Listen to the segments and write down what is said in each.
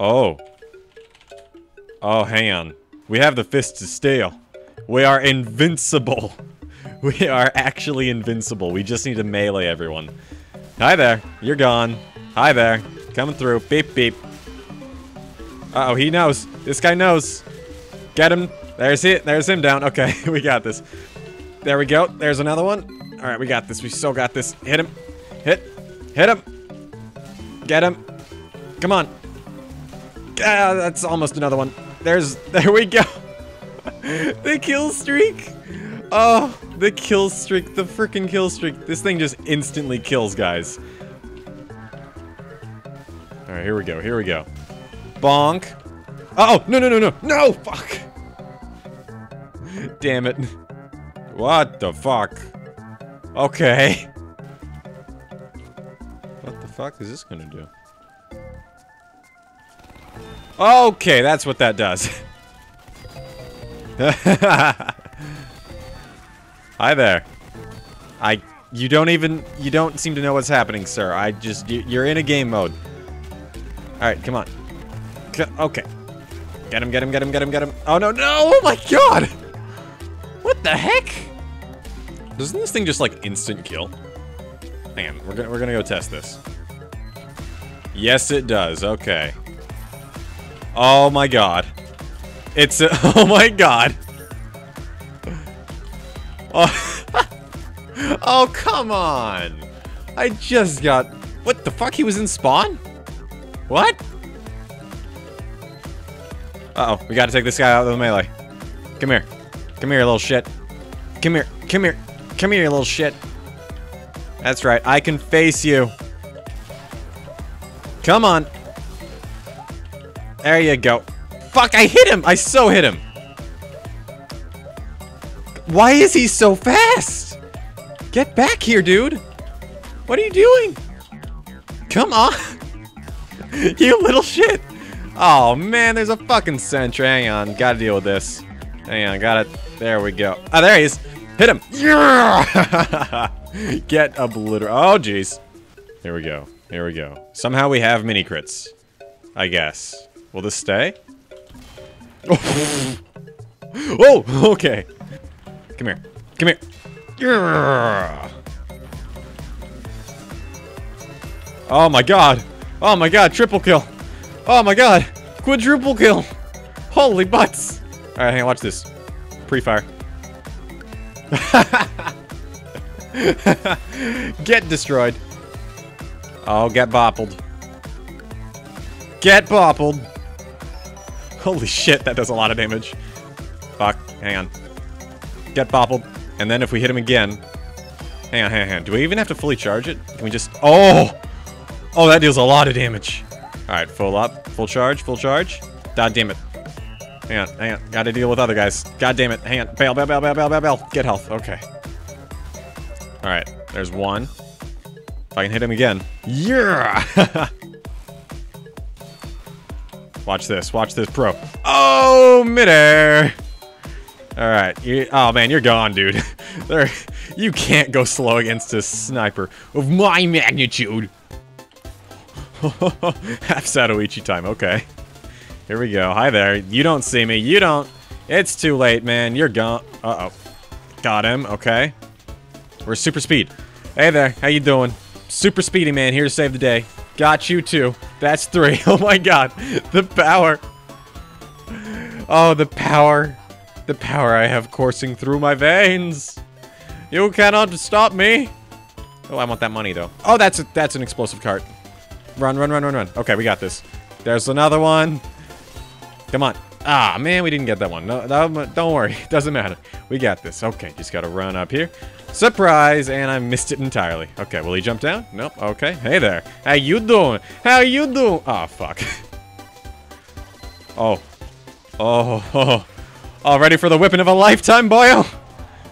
Oh. Oh, hang on. We have the Fist of Steel. We are invincible. We are actually invincible. We just need to melee everyone. Hi there. You're gone. Hi there. Coming through. Beep, beep. Uh oh he knows. This guy knows. Get him. There's it. There's him down. Okay, we got this. There we go. There's another one. All right, we got this. We still got this. Hit him. Hit. Hit him. Get him. Come on. Ah, that's almost another one. There's. There we go. the kill streak. Oh, the kill streak. The freaking kill streak. This thing just instantly kills guys. All right, here we go. Here we go. Bonk. Oh, no, no, no, no. No, fuck. Damn it. What the fuck? Okay. What the fuck is this gonna do? Okay, that's what that does. Hi there. I, you don't even, you don't seem to know what's happening, sir. I just, you, you're in a game mode. Alright, come on. C okay. Get him, get him, get him, get him, get him. Oh no, no, oh my god! What the heck? Doesn't this thing just like instant kill? Hang on, we're gonna, we're gonna go test this. Yes, it does, okay. Oh my god. It's a, oh my god. Oh, oh, come on. I just got, what the fuck? He was in spawn? What? Uh-oh, we gotta take this guy out of the melee. Come here. Come here, little shit. Come here. Come here. Come here, little shit. That's right, I can face you. Come on. There you go. Fuck, I hit him! I so hit him! Why is he so fast? Get back here, dude! What are you doing? Come on! you little shit! Oh man, there's a fucking sentry. Hang on, gotta deal with this. Hang on, got it. There we go. Oh, there he is. Hit him! Yeah! Get obliterated. Oh, jeez. Here we go. Here we go. Somehow we have mini crits. I guess. Will this stay? Oh, okay. Come here. Come here. Yeah. Oh my god. Oh my god, triple kill. Oh my god, quadruple kill. Holy butts. Alright, hang on, watch this. Pre-fire. get destroyed. Oh, get boppled. Get boppled. Holy shit, that does a lot of damage. Fuck, hang on. Get boppled. And then if we hit him again... Hang on, hang on, hang on. Do we even have to fully charge it? Can we just... Oh! Oh, that deals a lot of damage. Alright, full up. Full charge, full charge. God damn it. Hang on, hang on. Gotta deal with other guys. God damn it. Hang on. Bail, bail, bail, bail, bail, bail, bail. Get health. Okay. Alright, there's one. If I can hit him again. Yeah! Watch this. Watch this, pro. Oh, midair. All right. oh man, you're gone, dude. there, you can't go slow against a sniper of my magnitude. Half Zatoichi time. Okay. Here we go. Hi there. You don't see me. You don't. It's too late, man. You're gone. Uh oh. Got him. Okay. We're super speed. Hey there. How you doing? Super speedy man here to save the day. Got you too. That's three. Oh my god. The power. Oh, the power. The power I have coursing through my veins. You cannot stop me. Oh, I want that money though. Oh, that's a, that's an explosive cart. Run, run, run, run, run. Okay, we got this. There's another one. Come on. Ah, man, we didn't get that one. No, no don't worry. Doesn't matter. We got this. Okay, just gotta run up here. Surprise! And I missed it entirely. Okay, will he jump down? Nope. Okay. Hey there. How you doing? How you doing? Oh, fuck. oh. Oh. Oh. Oh, ready for the whipping of a lifetime, boyo?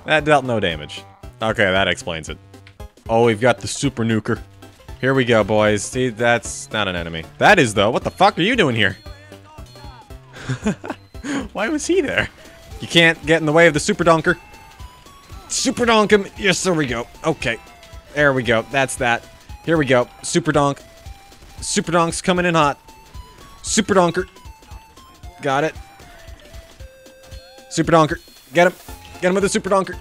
That dealt no damage. Okay, that explains it. Oh, we've got the super nuker. Here we go, boys. See, that's not an enemy. That is, though. What the fuck are you doing here? Why was he there? You can't get in the way of the super donker. Super donk him. Yes, there we go. Okay. There we go. That's that. Here we go. Super donk. Super donk's coming in hot. Super Donker. Got it. Super Donker. Get him. Get him with the Super Donker.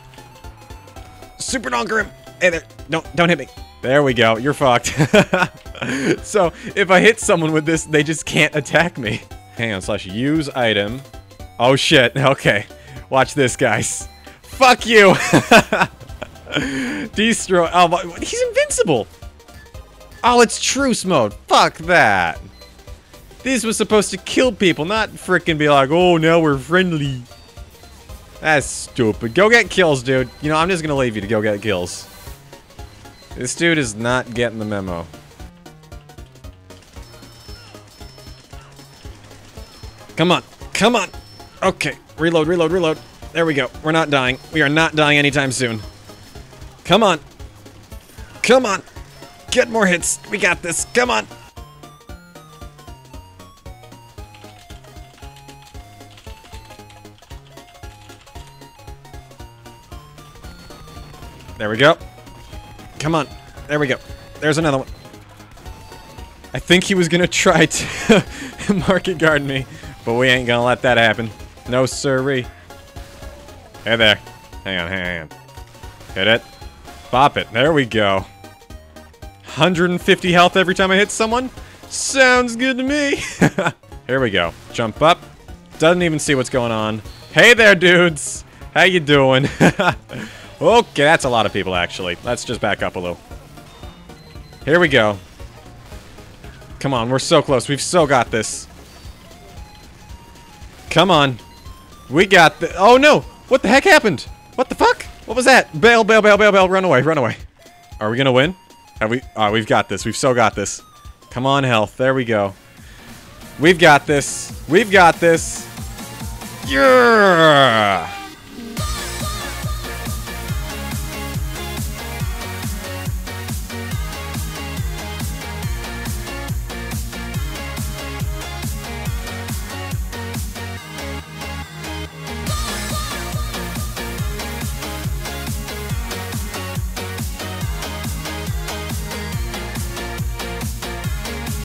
Super Donker him. Hey there. Don't, don't hit me. There we go. You're fucked. so, if I hit someone with this, they just can't attack me. Hang on, slash use item. Oh shit. Okay. Watch this, guys. Fuck you. Destroy. Oh, he's invincible. Oh, it's truce mode. Fuck that. This was supposed to kill people, not fricking be like, oh, now we're friendly. That's stupid. Go get kills, dude. You know, I'm just gonna leave you to go get kills. This dude is not getting the memo. Come on. Come on. Okay. Reload, reload, reload. There we go. We're not dying. We are not dying anytime soon. Come on. Come on. Get more hits. We got this. Come on. There we go. Come on. There we go. There's another one. I think he was gonna try to market guard me, but we ain't gonna let that happen. No siree. Hey there. Hang on, hang on. Hit it. Bop it. There we go. 150 health every time I hit someone? Sounds good to me. Here we go. Jump up. Doesn't even see what's going on. Hey there, dudes. How you doing? okay, that's a lot of people, actually. Let's just back up a little. Here we go. Come on, we're so close. We've so got this. Come on. We got the- Oh, no! What the heck happened? What the fuck? What was that? Bail, bail, bail, bail, bail. Run away, run away. Are we gonna win? Have we? Oh, we've got this. We've so got this. Come on, health. There we go. We've got this. We've got this. Yeah!